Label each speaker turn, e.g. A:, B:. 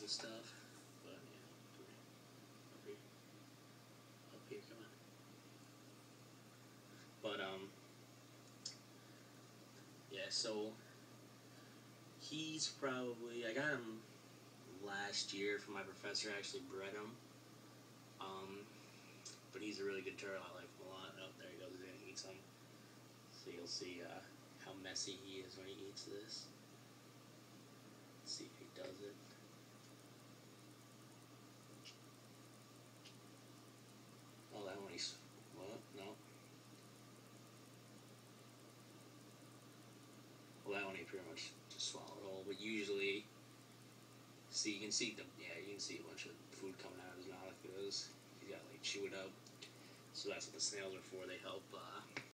A: and stuff. But yeah. Up here. Up here, come on. But um yeah, so he's probably I got him last year from my professor actually bred him. Um but he's a really good turtle. I like him a lot. Oh, there he goes in and eats them. So you'll see uh, how messy he is when he eats this. Let's see if he does it. Oh, that one he's what? No. Well, that one he pretty much just swallowed whole. But usually, see you can see the yeah you can see a bunch of food coming out of his mouth because he's got like chew it up. So that's what the snails are for. They help uh,